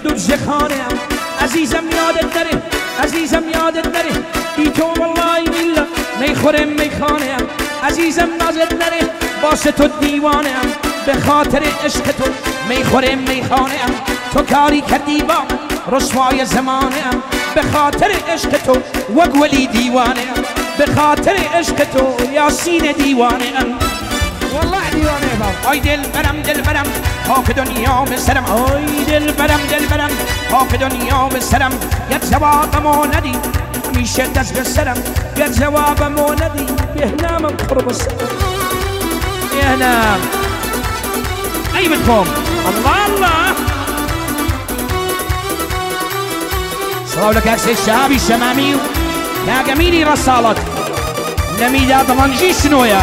دو خانم عزیزم یادت نره عزیزم یادت نره بی تو والله میلا می‌خورم میخانم عزیزم نازت نره واسه تو دیوانم به خاطر عشق تو می‌خورم میخانم تو کاری کردی با رسوای زمانم به خاطر عشق تو وگ ولی دیوانم به خاطر عشق تو یاسین دیوانم والله دیوانه. آی دل برم دل برم خاک دنیا به سرم آی دل برم دل برم خاک دنیا به سرم یک جوابمو ندی همیشه دست به سرم یک جوابمو ندی بهنامم قرب سرم بهنام ای بدكم الله الله. صلاة لك أكس الشهابي الشمامي. يا رسالت لميدا ضمنجي شنويا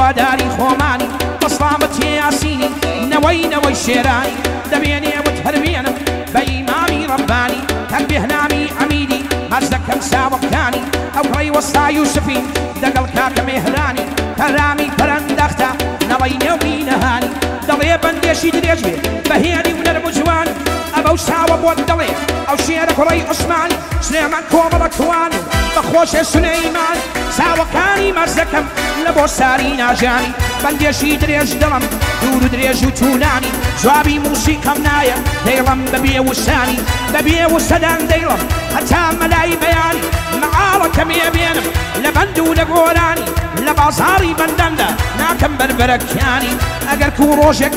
أو داري خوماني بصلامة ياسيني نوي نوي شيراني دبيني وتهربينا بإمامي رباني كان بهنامي عميدي مزدك ساوكاني أو ري وسطا يوسفي دقل كاك مهراني كرامي فرندختا نوي نوي نهاني دڵێ بەندێشی درێژ بێ بەهێنی و جوان ئەمە ساوە بۆ دڵێ ئەو شێرە کوڕی عوسمان سلێمان کۆمەڵە توان بە خۆشێ سونەیمان ساوەکانی مەرزەکەم لە بۆ ساری ناژانی بەندێشی درێژ دڵم دوور و درێژ و تونانی جوابی موسیقەم نایە دەیڵم بەبێ وسانی بەبێ وسەدان دەیڵم هەتا مەلای بەیانی مەعاڵەکەمێ بێنم لە بەند و لە گۆرانی لە بازاری بەندەندا ناکەم بربەرەکیانی ئەگەر کو ڕۆژێک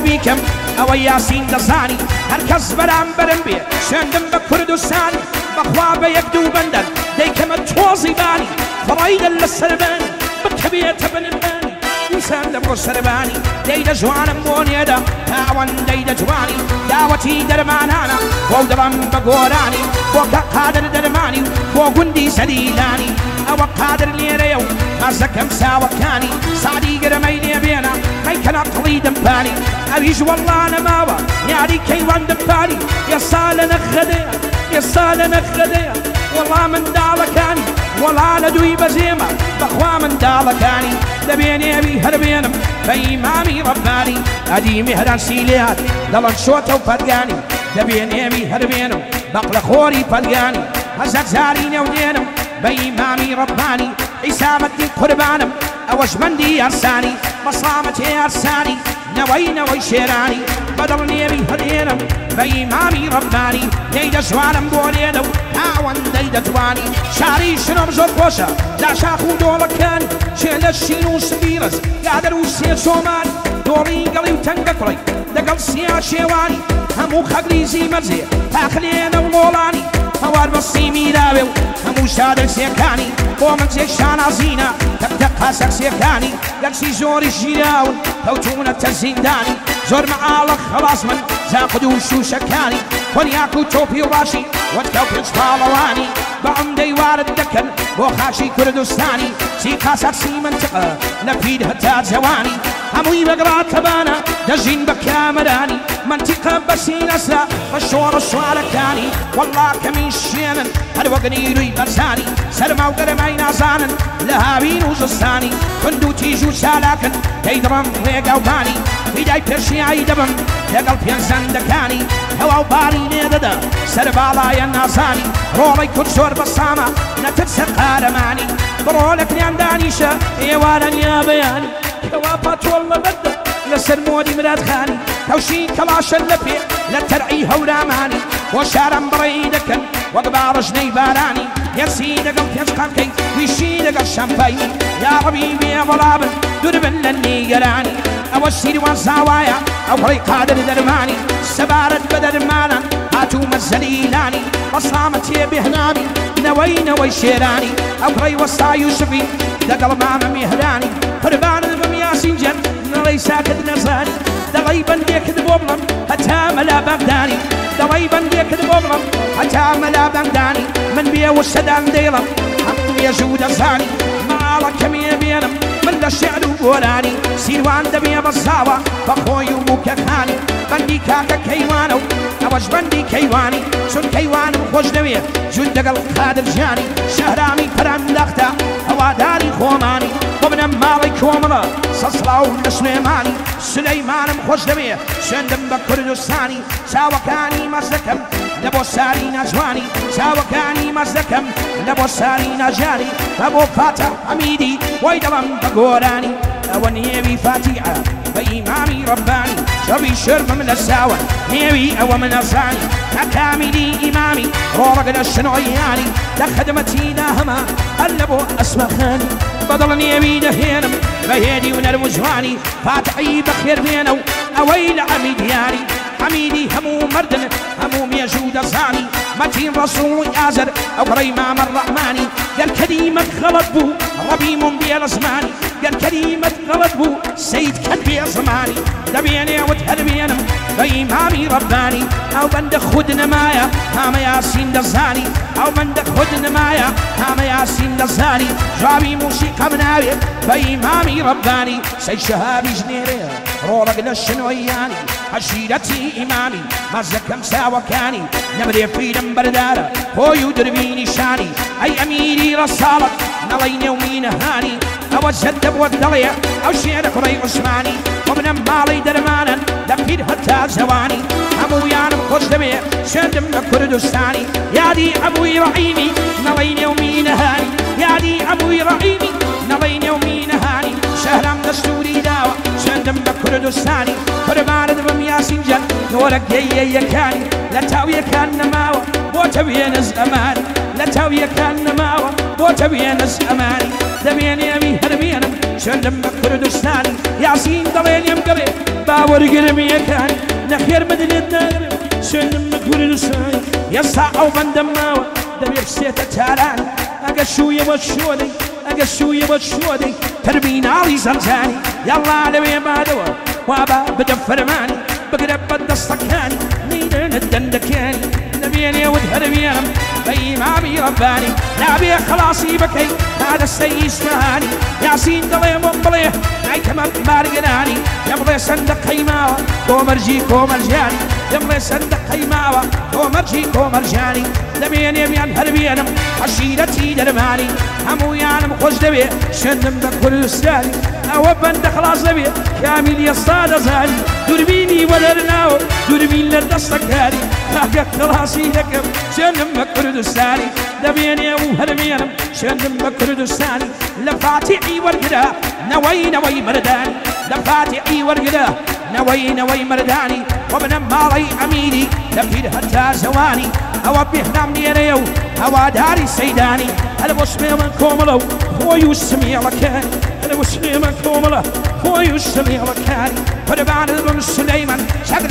ئەوە یاسین دەزانی هەرکەس بەرام بەرم بێ شوێندم بە کوردستانی بەخوا بە یەک دوو بەندەن دەیکەمە تۆزی بانی بڕیدە لە سەربانی بکەبێتە بنبانی ئینسان لە بۆ سەربانی دەیدە جوانم بۆ نێدا تاوەندەی دەجوانی داوەتی دەرمانانە بۆ دەڵم بە گۆرانی بۆ کە قادر دەرمانی بۆ گوندی سەدیلانی ئەوە قادر لێرەیە و مەزەکەم ساوەکانی سادی گەرەمەی لێبێنە مەیکەنا قڵی دەمپانی ئەویش وەڵا نەماوە یاری کەیوان دەمپانی ئێستا لە نەخەدەیە ئێستا لە نەخەدەیە وەڵا منداڵەکانی وەڵا لە دوی بەزێمە بەخوا منداڵەکانی دەبێنێوی هەربێنم بە ئیمامی ڕەبانی ئەدی میهران سیلات دەڵەن شۆتە و پەرگانی دەبێنێوی هەربێنم بەقلە خۆری پەلگانی هەزەر زاری نەودێنم بە ئیمامی ڕەبانی ئیسامەتی قوربانم ئەوەش بەندی یارسانی بەسڵامەتێ یارسانی نەوەی نەوەی شێرانی. بەدڵ نێوی هەرێنم بە ئیمامی ڕەبانی دەی دەژوانم بۆ لێدە و ئاوەندەی دەتوانی. شاری شنۆم زۆر خۆشە لا شاخ و دۆڵەکان. چێ لە شین و سبیرس یادەر و سێ سۆمان. دۆڕی گەڵی و تەنگە کوڕی. لەگەڵ سیا شێوانی هەموو خەگریزی مەرزێ تاخلێنە و مۆڵانی هەوار بەسی میراوێ و هەموو شادرسیەکانی بۆ من جێ شانازینە تەکتە قاسەکسیەکانی دەرسی زۆری ژیراون کەوتونە تە زیندانی زۆر مەعاڵە خەڵاس من زاقد و شوشەکانی کۆنیاک و تۆپی و ڕاشی وەتکە و پێنج پاڵەوانی بە ئەمدەی وارد دەکەن بۆ خاشی کوردستانی چی کاسەکسی منتقە لە پیر هەتا جوانی هەمووی بەگرات کەبانە دەژین بە کامەرانی. منتیقە بەسی نەسرا بە شۆڕە سوالەکانی. وەڵا کەمی شێنن هەر وەگەنی ڕووی بەرزانی. سەرما و گەرەمای نازانن لە هاوین و زستانی. کند و تیژ و چالاکن دەی دڕم ڕێگاوبانی هیدای پێشیایی دەبم لەگەڵ پێنجەندەکانی هەوا و باری لێدەدا سەر باڵایە نازانی. ڕۆڵی کورد زۆر بەسامە نەترسە قارەمانی. بڕۆ لە کلیاندانیشە ئێوارە نیا بەیانی کەوا پاتۆڵ لە بەردە لەسەر مۆری مرادخانی تەوشی کەلاشە لە پێ لە تەرعی هەورامانی بۆ شارم بڕێی دەکەن وەک باڕژنەی بارانی یەسی لەگەڵ پێنج قامکەی ویشی لەگەڵ شەمپایی یاڕەبی بێ وەڵابن دووربن لە نیگەرانی ئەوە سیروان زاوایە ئەو بڕی قادر دەرمانی سەبارەت بە دەرمانە هاتوومە زەلیلانی بەسامەتێ بێهنامی نەوەی نەوەی شێرانی ئەو بڕی وەستا یوسفی لەگەڵ مامە میهرانی قوربانت بم یاسین جەن نەڵی ساکت نەزانی دەڵی بەندێکت بۆ بڵم هەتا مەلا بەغدانی. دڵی بەندێکت بۆ بڵم هەتا مەلا بەندانی من بێ وشەدان دێڵم هەموو ێژوو دەزانی. ماڵە کەمێ بێنم من لە شێعر و گۆرانی سیروان دەبێ بەساوە بەخۆی و موکەکانی. بەندی کاکە کەیوانە و ئەوەش بەندی کەیوانی. چون کەیوانم خۆش دەوێ جون دەگەڵ قادر ژیانی. شەهرامی پەرەندەختە سەسڵاو لە سلێمانی سلەیمانم خۆش دەوێ شوێندم بە کوردستانی چاوەکانی مەز دەکەم لە بۆ ساری ناجوانی چاوەکانی مەز دەکەم لە بۆ ساری ناژانی بە بۆ فاتە ئەمیدی وای دەڵم بە گۆرانی ئەوە نێوی فاتیعە بە ئیمامی ڕبانی شەوی شرمم لە ساوە نێوی ئەوە منەزانی ئەکامیلی ئیمامی ڕۆڕەگە لە شنۆیانی لە خدمەتیدا هەمە هەر لە بۆ ئەسمەخانی بەدڵ بە هێدی و نەرم و جوانی فاتحی بەخێر بێنە و ئەوەی لە ئەمیدیانی حەمیدی هەموو مردن مێژوو دەزانی مەتین ڕسوڵ ئازر ئەو بڕی مامە ڕەحمانی گەر کەریمەت غەڵەت بوو ڕەبی من بێ لە زمانی گەر کەریمەت غەڵەت بوو سید کەت بێ زمانی دەبێنێوت بە ئیمامی ڕەبانی ئەو بەندە خود نەمایە هامە یاسین دەزانی ئەو بەندە خود نەمایە هامە یاسین دەزانی جوابی موسیقە بناوێت بە ئیمامی ڕەبانی سەی شەهابی ژنێرەیە ڕۆڵەک لە شنۆیانی عشیرەتی ئیمامی مەزەکەم ساوەکانی نەمرێ فیلم بەردارە خۆی و دربینی شانی ئەی ئەمیری ڕەساڵت نەڵی نێومینەهانی ئەوە جەت دەبووە دەڵێ ئەو شێرە کوڕی عوسمانی بۆ پیر هەتا جەوانی هەموویانم خۆش دەبێ شێردم لە کوردستانی یادی ئەبووی ڕحیمی نەڵی نێومینەهانی یادی ئەبووی ڕحیمی نەڵی نێومینەهانی شەهرام دەستوری داوە شێندم لە کوردستانی قوربانت بم یاسین جەن گۆرە گەیەکانی لە تاویەکان نەماوە بۆ تەوێنز ئەمانی لە تاویەکان نەماوە بۆ تەوێنز ئەمانی دەمێنێمی هەرمێنم شێندم بە کوردستانی یاسین دەڵێ لێم گەڕێ باوەرگرم یەکانی نەخێر بدلێت ناگرم شێندم بە کوردستانی ئێستا ئەو بەندەم ماوە دەبێ بسێتە تارانی ئەگە شوویەوە شۆدەی ئەگە شوویەوە شۆدەی تەرمیناڵی زەمزانی یاڵا لەوێ مادەوە وابا بدە فەرمانی بگرە بە دەستەکانی نەیدێنت دەندەکانی نەبێنێوت هەرمێنم بە ئیمامی ڕەبانی نابێ خلاصی بکەی تا دەستەی ئیسمەهانی یاسین دەڵێ بۆم بڵێ نایکەمە بارگەرانی دەبڵێ سندە قەیماوە کۆمەرجی کۆمەرجانی دەبڵێ سندە قەیماوە کۆمەرجی کۆمەرجانی دەمێنێمیان هەربێنم عشیرەتی دەرمانی هەموویانم خۆش دەوێ شندم بە کوردستانی ئەوە بەندە خلاص دەبێ کامیل ئێستا دەزانی دوربینی وەرەرناوە دوربین لە دەستەکاری کاکە خلاصی دەکەم شندم بە کوردستانی دەبێنێ و هەرمێنم شندم بە کوردستانی لە فاتحی وەرگرا نەوەی نەوەی مردانی لە فاتحی وەرگرا نەوەی نەوەی مردانی وە بنە ماڵی ئەمیری لە پیر هەتا زەوانی ئەوە بێهنام نێرەیە و هەواداری سەیدانی هەر بۆ سمێمە کۆمەڵە و خۆی و سمێڵەکانی هەر بۆ سمێمە کۆمەڵە خۆی و سمێڵەکانی قوربانت بم سلەیمەن چەک